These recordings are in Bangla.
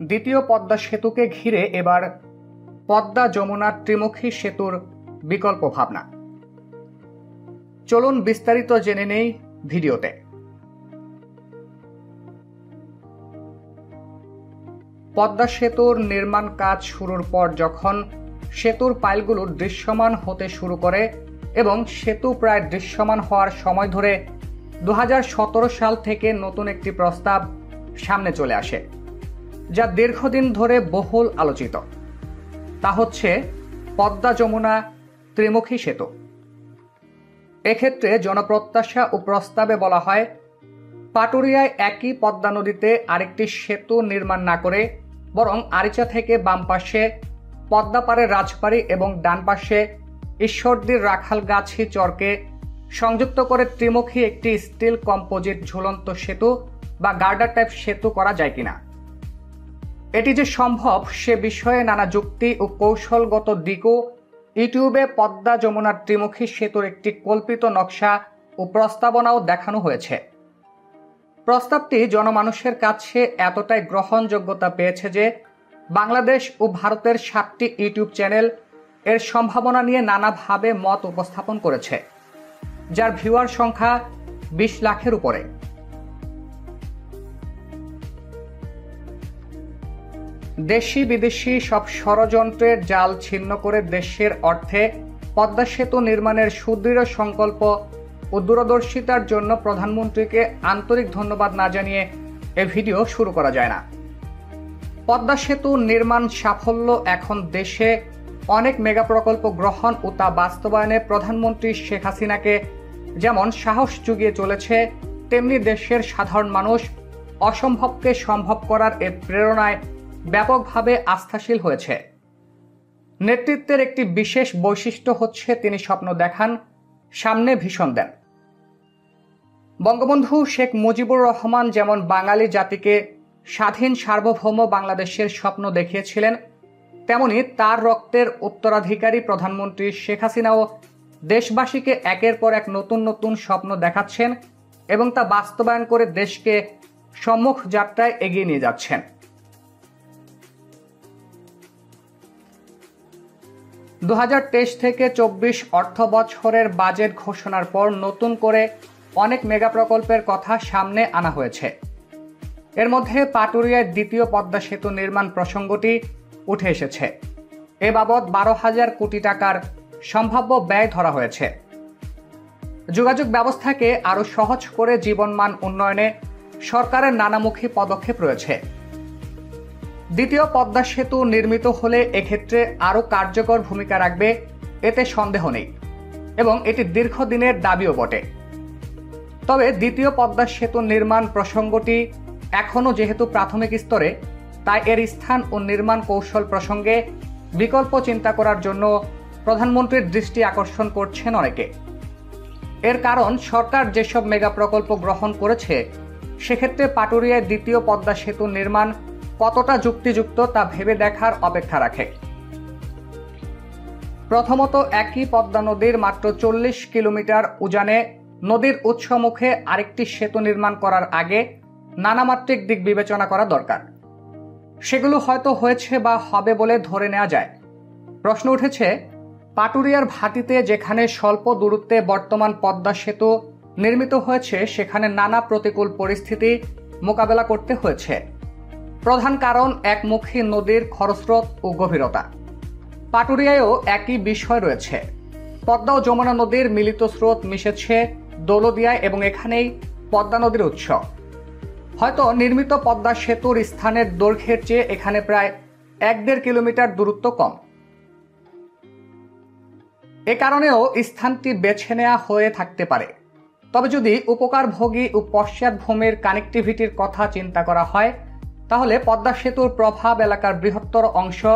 দ্বিতীয় পদ্মা সেতুকে ঘিরে এবার পদ্মা যমুনা ত্রিমুখী সেতুর বিকল্প ভাবনা। চলুন বিস্তারিত জেনে নেই ভিডিওতে। পদ্মা সেতুর নির্মাণ কাজ শুরুর পর যখন সেতুর পাইলগুলো দৃশ্যমান হতে শুরু করে এবং সেতু প্রায় দৃশ্যমান হওয়ার সময় ধরে দু হাজার সতেরো সাল থেকে নতুন একটি প্রস্তাব সামনে চলে আসে। যা দীর্ঘদিন ধরে বহুল আলোচিত। তা হচ্ছে পদ্মা যমুনা ত্রিমুখী সেতু। এক্ষেত্রে জনপ্রত্যাশা ও প্রস্তাবে বলা হয়, পাটুরিয়ায় একই পদ্মা নদীতে আরেকটি সেতু নির্মাণ না করে বরং আরিচা থেকে বাম পাশে পদ্মাপাড়ের রাজবাড়ি এবং ডান পাশে ঈশ্বরদীর রাখালগাছি চরকে সংযুক্ত করে ত্রিমুখী একটি স্টিল কম্পোজিট ঝুলন্ত সেতু বা গার্ডার টাইপ সেতু করা যায় কিনা। এটি যে সম্ভব, সে বিষয়ে নানা যুক্তি ও কৌশলগত দিকও ইউটিউবে পদ্মা যমুনার ত্রিমুখী সেতুর একটি কল্পিত নকশা ও প্রস্তাবনাও দেখানো হয়েছে। প্রস্তাবটি জনমানুষের কাছে এতটাই গ্রহণযোগ্যতা পেয়েছে যে বাংলাদেশ ও ভারতের সাতটি ইউটিউব চ্যানেল এর সম্ভাবনা নিয়ে নানাভাবে মত উপস্থাপন করেছে, যার ভিউয়ার সংখ্যা বিশ লাখের উপরে। দেশি বিদেশি সব ষড়যন্ত্রের জাল ছিন্ন করে দেশের অর্থে পদ্মা সেতু নির্মাণের সুদৃঢ় সংকল্প ও দূরদর্শিতার জন্য প্রধানমন্ত্রীকে আন্তরিক ধন্যবাদ না জানিয়ে এ ভিডিও শুরু করা যায় না। পদ্মা সেতু নির্মাণ সাফল্য এখন দেশে অনেক মেগা প্রকল্প গ্রহণ ও তা বাস্তবায়নে প্রধানমন্ত্রী শেখ হাসিনাকে যেমন সাহস জুগিয়ে চলেছে, তেমনি দেশের সাধারণ মানুষ অসম্ভবকে সম্ভব করার এ প্রেরণায় ব্যাপকভাবে আস্থাশীল হয়েছে। নেতৃত্বের একটি বিশেষ বৈশিষ্ট্য হচ্ছে তিনি স্বপ্ন দেখান, সামনে ভীষণ দেন। বঙ্গবন্ধু শেখ মুজিবুর রহমান যেমন বাঙালি জাতিকে স্বাধীন সার্বভৌম বাংলাদেশের স্বপ্ন দেখিয়েছিলেন, তেমনি তার রক্তের উত্তরাধিকারী প্রধানমন্ত্রী শেখ হাসিনাও দেশবাসীকে একের পর এক নতুন নতুন স্বপ্ন দেখাচ্ছেন এবং তা বাস্তবায়ন করে দেশকে সম্মুখ যাত্রায় এগিয়ে নিয়ে যাচ্ছেন। দু হাজার তেইশ থেকে চব্বিশ অর্থ বছরের বাজেট ঘোষণার পর নতুন করে অনেক মেগা প্রকল্পের কথা সামনে আনা হয়েছে। এর মধ্যে পাটুরিয়ার দ্বিতীয় পদ্মা সেতু নির্মাণ প্রসঙ্গটি উঠে এসেছে। এ বাবদ বারো হাজার কোটি টাকার সম্ভাব্য ব্যয় ধরা হয়েছে। যোগাযোগ ব্যবস্থাকে আরও সহজ করে জীবনমান উন্নয়নে সরকারের নানামুখী পদক্ষেপ রয়েছে। দ্বিতীয় পদ্মা সেতু নির্মিত হলে এক্ষেত্রে আরও কার্যকর ভূমিকা রাখবে, এতে সন্দেহ নেই। এবং এটি দীর্ঘদিনের দাবিও বটে। তবে দ্বিতীয় পদ্মা সেতু নির্মাণ প্রসঙ্গটি এখনও যেহেতু প্রাথমিক স্তরে, তাই এর স্থান ও নির্মাণ কৌশল প্রসঙ্গে বিকল্প চিন্তা করার জন্য প্রধানমন্ত্রীর দৃষ্টি আকর্ষণ করছেন অনেকে। এর কারণ, সরকার যেসব মেগা প্রকল্প গ্রহণ করেছে, সেক্ষেত্রে পাটুরিয়ায় দ্বিতীয় পদ্মা সেতু নির্মাণ কতটা যুক্তিযুক্ত তা ভেবে দেখার অপেক্ষা রাখে। প্রথমত একই পদ্মা নদীর মাত্র চল্লিশ কিলোমিটার উজানে নদীর উৎসমুখে আরেকটি সেতু নির্মাণ করার আগে নানামাত্রিক দিক বিবেচনা করা দরকার। সেগুলো হয়তো হয়েছে বা হবে বলে ধরে নেওয়া যায়। প্রশ্ন উঠেছে, পাটুরিয়ার ভাটিতে যেখানে স্বল্প দূরত্বে বর্তমান পদ্মা সেতু নির্মিত হয়েছে, সেখানে নানা প্রতিকূল পরিস্থিতি মোকাবেলা করতে হয়েছে। প্রধান কারণ একমুখী নদীর খরস্রোত ও গভীরতা। পাটুরিয়ায়ও একই বিষয় রয়েছে। পদ্মা ও যমুনা নদীর মিলিত স্রোত মিশেছে দৌলদিয়ায় এবং এখানেই পদ্মা নদীর উৎস। হয়তো নির্মিত পদ্মা সেতুর স্থানের দৈর্ঘ্যের চেয়ে এখানে প্রায় এক দেড় কিলোমিটার দূরত্ব কম। এ কারণেও স্থানটি বেছে নেওয়া হয়ে থাকতে পারে। তবে যদি উপকারভোগী ও পশ্চাৎভূমির কানেক্টিভিটির কথা চিন্তা করা হয় তাহলে পদ্মা সেতুর প্রভাব এলাকার বৃহত্তর অংশ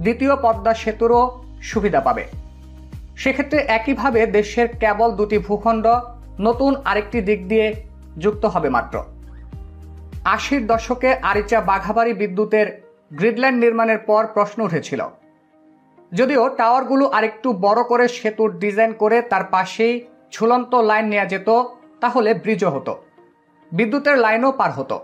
দ্বিতীয় পদ্মা সেতুরও সুবিধা পাবে। সেক্ষেত্রে একইভাবে দেশের কেবল দুটি ভূখণ্ড নতুন আরেকটি দিক দিয়ে যুক্ত হবে মাত্র। আশির দশকে আরিচা বাঘাবাড়ি বিদ্যুতের গ্রিডল্যান্ড নির্মাণের পর প্রশ্ন উঠেছিল। যদিও টাওয়ারগুলো আরেকটু বড় করে সেতুর ডিজাইন করে তার পাশেই ঝুলন্ত লাইন নেওয়া যেত, তাহলে ব্রিজও হতো। বিদ্যুতের লাইনও পার হতো।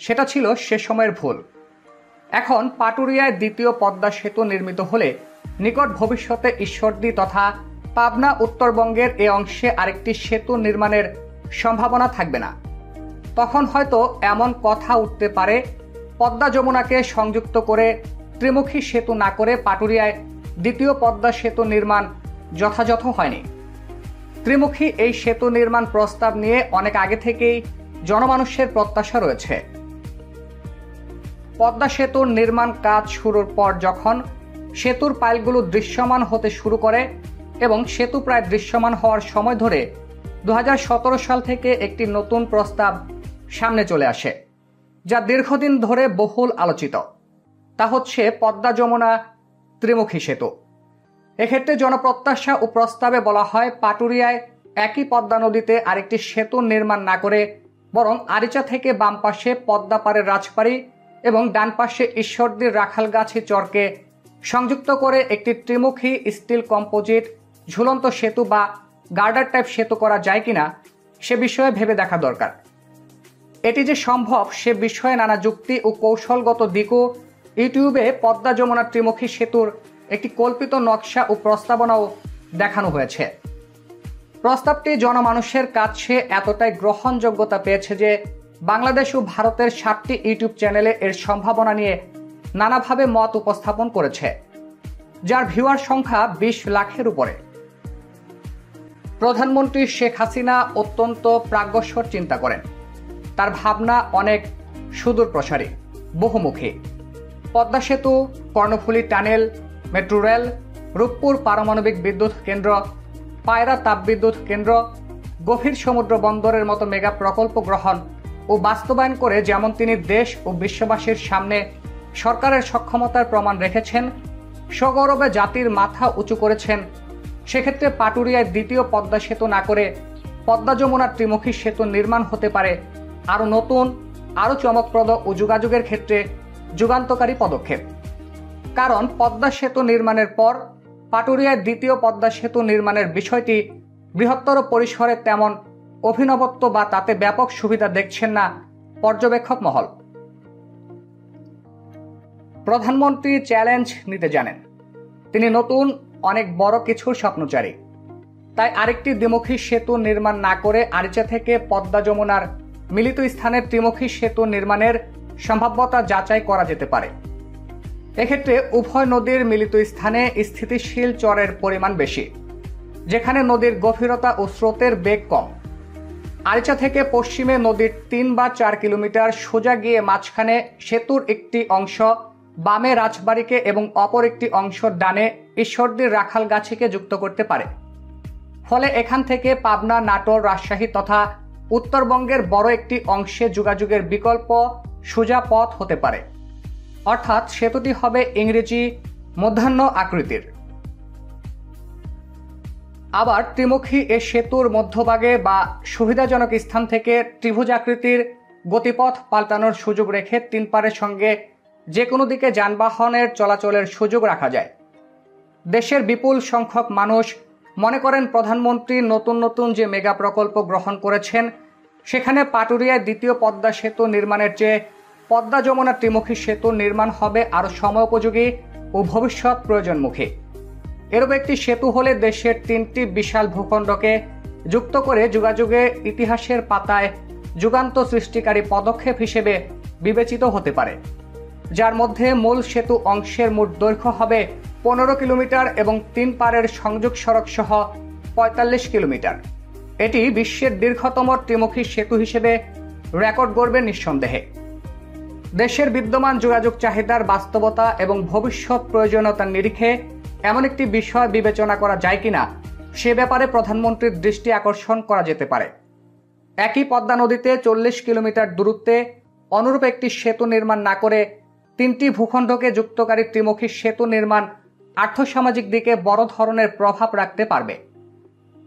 সেটা ছিল সে সময়ের ভুল। এখন পাটুরিয়ায় দ্বিতীয় পদ্মা সেতু নির্মিত হলে নিকট ভবিষ্যতে ঈশ্বরদী তথা পাবনা উত্তরবঙ্গের এ অংশে আরেকটি সেতু নির্মাণের সম্ভাবনা থাকবে না। তখন হয়তো এমন কথা উঠতে পারে, পদ্মা যমুনাকে সংযুক্ত করে ত্রিমুখী সেতু না করে পাটুরিয়ায় দ্বিতীয় পদ্মা সেতু নির্মাণ যথাযথ হয়নি। ত্রিমুখী এই সেতু নির্মাণ প্রস্তাব নিয়ে অনেক আগে থেকেই জনমানুষের প্রত্যাশা রয়েছে। পদ্মা সেতুর নির্মাণ কাজ শুরুর পর যখন সেতুর পাইলগুলো দৃশ্যমান হতে শুরু করে এবং সেতু প্রায় দৃশ্যমান হওয়ার সময় ধরে দু হাজার সতেরো সাল থেকে একটি নতুন প্রস্তাব সামনে চলে আসে, যা দীর্ঘদিন ধরে বহুল আলোচিত। তা হচ্ছে পদ্মা যমুনা ত্রিমুখী সেতু। এক্ষেত্রে জনপ্রত্যাশা ও প্রস্তাবে বলা হয় পাটুরিয়ায় একই পদ্মা নদীতে আরেকটি সেতু নির্মাণ না করে বরং আরিচা থেকে বাম পাশে পদ্মা পাড়ের রাজবাড়ি এবং ডান পাশে ঈশ্বরদীর রাখালগাছি চরকে সংযুক্ত করে একটি ত্রিমুখী স্টিল কম্পোজিট, ঝুলন্ত সেতু বা গার্ডার টাইপ সেতু করা যায় কিনা সে বিষয়ে ভেবে দেখা দরকার। এটি যে সম্ভব সে বিষয়ে নানা যুক্তি ও কৌশলগত দিকও ইউটিউবে পদ্মা যমুনা ত্রিমুখী সেতুর একটি কল্পিত নকশা ও প্রস্তাবনাও দেখানো হয়েছে। প্রস্তাবটি জনমানুষের কাছে এতটাই গ্রহণযোগ্যতা পেয়েছে যে বাংলাদেশ ও ভারতের সাতটি ইউটিউব চ্যানেলে এর সম্ভাবনা নিয়ে নানাভাবে মত উপস্থাপন করেছে, যার ভিউয়ার সংখ্যা বিশ লাখের উপরে। প্রধানমন্ত্রী শেখ হাসিনা অত্যন্ত প্রাগ্যস্বর চিন্তা করেন। তার ভাবনা অনেক সুদূর প্রসারী, বহুমুখী। পদ্মা সেতু, Karnaphuli tunnel, metro rail, Rooppur পারমাণবিক বিদ্যুৎ কেন্দ্র, পায়রা তাপবিদ্যুৎ কেন্দ্র, গভীর সমুদ্র বন্দরের মতো মেগা প্রকল্প গ্রহণ ও বাস্তবায়ন করে যেমন তিনি দেশ ও বিশ্ববাসীর সামনে সরকারের সক্ষমতার প্রমাণ রেখেছেন সগৌরবে জাতির মাথা উঁচু করেছেন। সেক্ষেত্রে পাটুরিয়ায় দ্বিতীয় পদ্মা সেতু না করে পদ্মা যমুনার ত্রিমুখী সেতু নির্মাণ হতে পারে আরও নতুন, আরও চমকপ্রদ ও যোগাযোগের ক্ষেত্রে যুগান্তকারী পদক্ষেপ। কারণ পদ্মা সেতু নির্মাণের পর পাটুরিয়ায় দ্বিতীয় পদ্মা সেতু নির্মাণের বিষয়টি বৃহত্তর পরিসরে তেমন অভিনবত্ব বা তাতে ব্যাপক সুবিধা দেখছেন না পর্যবেক্ষক মহল। প্রধানমন্ত্রী চ্যালেঞ্জ নিতে জানেন। তিনি নতুন, অনেক বড় কিছুর স্বপ্নচারী তাই আরেকটি দ্বিমুখী সেতু নির্মাণ না করে আরিচা থেকে পদ্মা যমুনার মিলিত স্থানের ত্রিমুখী সেতু নির্মাণের সম্ভাব্যতা যাচাই করা যেতে পারে। এক্ষেত্রে উভয় নদীর মিলিত স্থানে স্থিতিশীল চরের পরিমাণ বেশি, যেখানে নদীর গভীরতা ও স্রোতের বেগ কম। আরিচা থেকে পশ্চিমে নদীর তিন বা চার কিলোমিটার সোজা গিয়ে মাঝখানে সেতুর একটি অংশ, বামে রাজবাড়িকে এবং অপর একটি অংশ ডানে ঈশ্বরদীর রাখালগাছিকে যুক্ত করতে পারে। ফলে এখান থেকে পাবনা, নাটোর, রাজশাহী তথা উত্তরবঙ্গের বড় একটি অংশে যোগাযোগের বিকল্প সোজা পথ হতে পারে। অর্থাৎ সেতুটি হবে ইংরেজি মধ্যাহ্ন আকৃতির। আবার ত্রিমুখী এ সেতুর মধ্যভাগে বা সুবিধাজনক স্থান থেকে ত্রিভুজ আকৃতির গতিপথ পাল্টানোর সুযোগ রেখে তিন পারের সঙ্গে যে কোনো দিকে যানবাহনের চলাচলের সুযোগ রাখা যায়। দেশের বিপুল সংখ্যক মানুষ মনে করেন প্রধানমন্ত্রী নতুন নতুন যে মেগা প্রকল্প গ্রহণ করেছেন, সেখানে পাটুরিয়ায় দ্বিতীয় পদ্মা সেতু নির্মাণের চেয়ে পদ্মা যমুনা ত্রিমুখী সেতু নির্মাণ হবে আরও সময়োপযোগী ও ভবিষ্যৎ প্রয়োজনমুখী। এরূপ একটি সেতু হলে দেশের তিনটি বিশাল ভূখণ্ডকে যুক্ত করে যোগাযোগে ইতিহাসের পাতায় যুগান্ত সৃষ্টিকারী পদক্ষেপ হিসেবে বিবেচিত হতে পারে। যার মধ্যে মূল সেতু অংশের মোট দৈর্ঘ্য হবে পনেরো কিলোমিটার এবং তিন পারের সংযোগ সড়ক সহ পঁয়তাল্লিশ কিলোমিটার। এটি বিশ্বের দীর্ঘতম ত্রিমুখী সেতু হিসেবে রেকর্ড গড়বে নিঃসন্দেহে। দেশের বিদ্যমান যোগাযোগ চাহিদার বাস্তবতা এবং ভবিষ্যৎ প্রয়োজনীয়তার নিরিখে এমন একটি বিষয় বিবেচনা করা যায় কিনা, সে ব্যাপারে প্রধানমন্ত্রীর দৃষ্টি আকর্ষণ করা যেতে পারে। একই পদ্মা নদীতে চল্লিশ কিলোমিটার দূরত্বে অনুরূপ একটি সেতু নির্মাণ না করে তিনটি ভূখণ্ডকে যুক্তকারী ত্রিমুখী সেতু নির্মাণ আর্থসামাজিক দিকে বড় ধরনের প্রভাব রাখতে পারবে।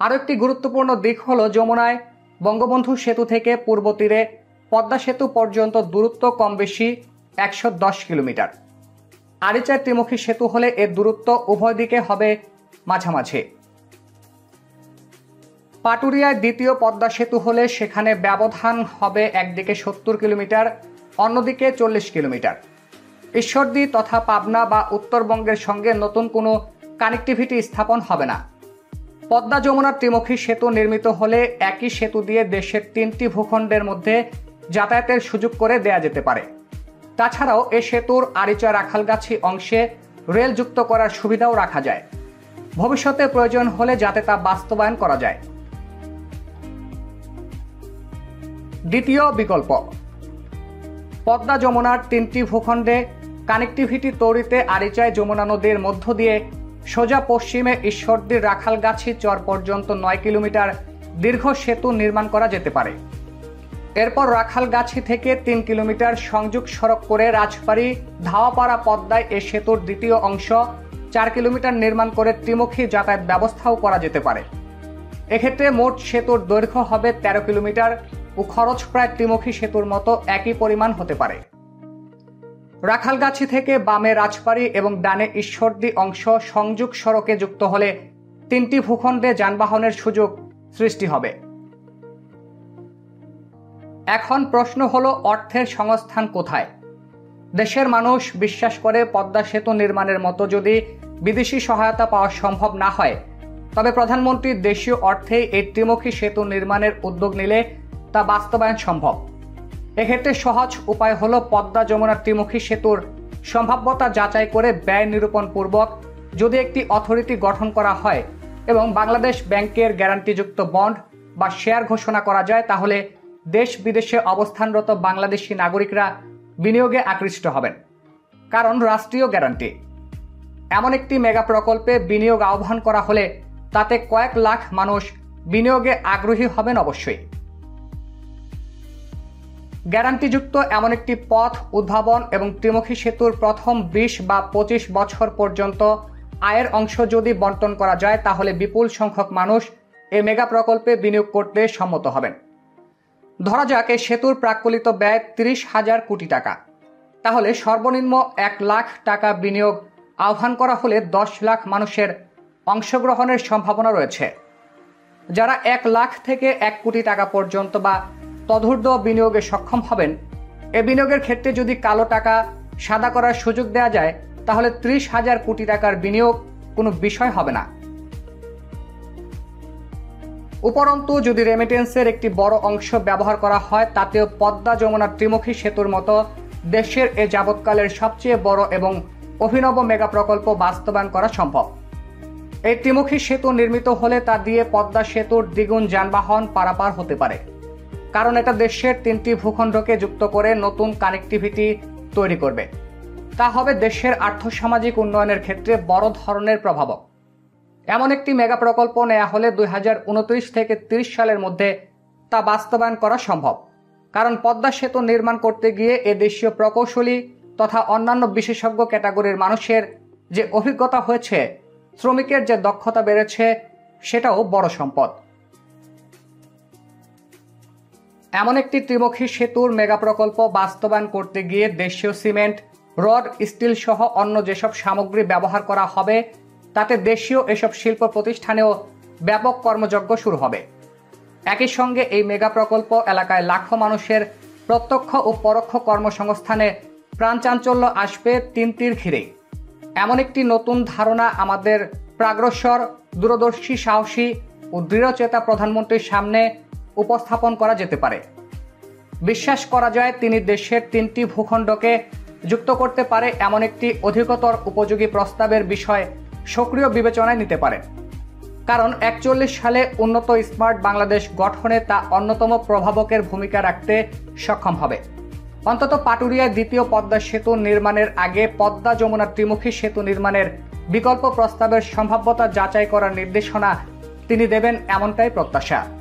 আরও একটি গুরুত্বপূর্ণ দিক হল যমুনায় বঙ্গবন্ধু সেতু থেকে পূর্ব তীরে পদ্মা সেতু পর্যন্ত দূরত্ব কম বেশি একশো দশ কিলোমিটার। আরিচার ত্রিমুখী সেতু হলে এর দূরত্ব উভয় দিকে হবে মাঝামাঝি। পাটুরিয়ায় দ্বিতীয় পদ্মা সেতু হলে সেখানে ব্যবধান হবে একদিকে সত্তর কিলোমিটার, অন্যদিকে চল্লিশ কিলোমিটার। ঈশ্বরদী তথা পাবনা বা উত্তরবঙ্গের সঙ্গে নতুন কোনো কানেক্টিভিটি স্থাপন হবে না। পদ্মা যমুনার ত্রিমুখী সেতু নির্মিত হলে একই সেতু দিয়ে দেশের তিনটি ভূখণ্ডের মধ্যে যাতায়াতের সুযোগ করে দেয়া যেতে পারে। তাছাড়াও এ সেতুর আরিচা রাখালগাছি অংশে রেল যুক্ত করার সুবিধাও রাখা যায়। ভবিষ্যতে প্রয়োজন হলে যাতে তা বাস্তবায়ন করা যায়। দ্বিতীয় বিকল্প। পদ্মা যমুনার তিনটি ভূখণ্ডে কানেক্টিভিটি তৈরিতে আরিচায় যমুনা নদীর মধ্য দিয়ে সোজা পশ্চিমে ঈশ্বরদীর রাখালগাছি চর পর্যন্ত নয় কিলোমিটার দীর্ঘ সেতু নির্মাণ করা যেতে পারে। এরপর রাখালগাছি থেকে তিন কিলোমিটার সংযোগ সড়ক করে রাজবাড়ি ধাওয়াপাড়া পদ্মায় এ সেতুর দ্বিতীয় অংশ চার কিলোমিটার নির্মাণ করে ত্রিমুখী যাতায়াত ব্যবস্থাও করা যেতে পারে। এক্ষেত্রে মোট সেতুর দৈর্ঘ্য হবে তেরো কিলোমিটার ও খরচ প্রায় ত্রিমুখী সেতুর মতো একই পরিমাণ হতে পারে। রাখালগাছি থেকে বামে রাজবাড়ি এবং ডানে ঈশ্বরদী অংশ সংযোগ সড়কে যুক্ত হলে তিনটি ভূখণ্ডে যানবাহনের সুযোগ সৃষ্টি হবে। এখন প্রশ্ন হলো, অর্থের সংস্থান কোথায়? দেশের মানুষ বিশ্বাস করে পদ্মা সেতু নির্মাণের মতো যদি বিদেশি সহায়তা পাওয়া সম্ভব না হয়, তবে প্রধানমন্ত্রী দেশীয় অর্থে এই ত্রিমুখী সেতু নির্মাণের উদ্যোগ নিলে তা বাস্তবায়ন সম্ভব। এক্ষেত্রে সহজ উপায় হল পদ্মা যমুনা ত্রিমুখী সেতুর সম্ভাব্যতা যাচাই করে ব্যয় নিরূপণ পূর্বক যদি একটি অথরিটি গঠন করা হয় এবং বাংলাদেশ ব্যাংকের গ্যারান্টিযুক্ত বন্ড বা শেয়ার ঘোষণা করা যায়, তাহলে দেশ বিদেশে অবস্থানরত বাংলাদেশি নাগরিকরা বিনিয়োগে আকৃষ্ট হবেন। কারণ রাষ্ট্রীয় গ্যারান্টি। এমন একটি মেগা প্রকল্পে বিনিয়োগ আহ্বান করা হলে তাতে কয়েক লাখ মানুষ বিনিয়োগে আগ্রহী হবেন অবশ্যই। গ্যারান্টিযুক্ত এমন একটি পথ উদ্ভাবন এবং ত্রিমুখী সেতুর প্রথম বিশ বা পঁচিশ বছর পর্যন্ত আয়ের অংশ যদি বন্টন করা যায়, তাহলে বিপুল সংখ্যক মানুষ এ মেগা প্রকল্পে বিনিয়োগ করতে সম্মত হবেন। ধরা যাক এই সেতুর প্রাকলিত ব্যয় তিরিশ হাজার কোটি টাকা। তাহলে সর্বনিম্ন এক লাখ টাকা বিনিয়োগ আহ্বান করা হলে দশ লাখ মানুষের অংশগ্রহণের সম্ভাবনা রয়েছে। যারা এক লাখ থেকে এক কোটি টাকা পর্যন্ত বা তদূর্ধ্ব বিনিয়োগে সক্ষম হবেন, এ বিনিয়োগের ক্ষেত্রে যদি কালো টাকা সাদা করার সুযোগ দেওয়া যায়, তাহলে ত্রিশ হাজার কোটি টাকার বিনিয়োগ কোনো বিষয় হবে না। উপরন্তু, যদি রেমিটেন্সের একটি বড় অংশ ব্যবহার করা হয়, তাতেও পদ্মা যমুনা ত্রিমুখী সেতুর মতো দেশের এ যাবৎকালের সবচেয়ে বড় এবং অভিনব মেগা প্রকল্প বাস্তবায়ন করা সম্ভব। এই ত্রিমুখী সেতু নির্মিত হলে তা দিয়ে পদ্মা সেতুর দ্বিগুণ যানবাহন পারাপার হতে পারে। কারণ এটা দেশের তিনটি ভূখণ্ডকে যুক্ত করে নতুন কানেক্টিভিটি তৈরি করবে। তা হবে দেশের আর্থসামাজিক উন্নয়নের ক্ষেত্রে বড় ধরনের প্রভাবক। এমন একটি মেগা প্রকল্প নেওয়া হলে দুই হাজার উনত্রিশ থেকে ৩০ সালের মধ্যে তা বাস্তবায়ন করা সম্ভব। কারণ পদ্মা সেতু নির্মাণ করতে গিয়ে এ দেশীয় প্রকৌশলী তথা অন্যান্য বিশেষজ্ঞ ক্যাটাগরির মানুষের যে অভিজ্ঞতা হয়েছে, শ্রমিকের যে দক্ষতা বেড়েছে, সেটাও বড় সম্পদ। এমন একটি ত্রিমুখী সেতুর মেগা প্রকল্প বাস্তবায়ন করতে গিয়ে দেশীয় সিমেন্ট, রড, স্টিল সহ অন্য যেসব সামগ্রী ব্যবহার করা হবে তাতে দেশীয় এসব শিল্প প্রতিষ্ঠানেও ব্যাপক কর্মযজ্ঞ শুরু হবে। একই সঙ্গে এই মেগা প্রকল্প এলাকায় লাখো মানুষের প্রত্যক্ষ ও পরোক্ষ কর্মসংস্থানে প্রাণচাঞ্চল্য আসবে তিন তীর ঘিরেই এমন একটি নতুন ধারণা আমাদের প্রাগ্রসর, দূরদর্শী, সাহসী ও দৃঢ়চেতা প্রধানমন্ত্রীর সামনে উপস্থাপন করা যেতে পারে। বিশ্বাস করা যায় তিনি দেশের তিনটি ভূখণ্ডকে যুক্ত করতে পারে এমন একটি অধিকতর উপযোগী প্রস্তাবের বিষয় সক্রিয় বিবেচনায় নিতে পারেন কারণ একচল্লিশ সালে উন্নত স্মার্ট বাংলাদেশ গঠনে তা অন্যতম প্রভাবকের ভূমিকা রাখতে সক্ষম হবে। অন্তত পাটুরিয়ায় দ্বিতীয় পদ্মা সেতু নির্মাণের আগে পদ্মা যমুনা ত্রিমুখী সেতু নির্মাণের বিকল্প প্রস্তাবের সম্ভাব্যতা যাচাই করার নির্দেশনা তিনি দেবেন এমনটাই প্রত্যাশা।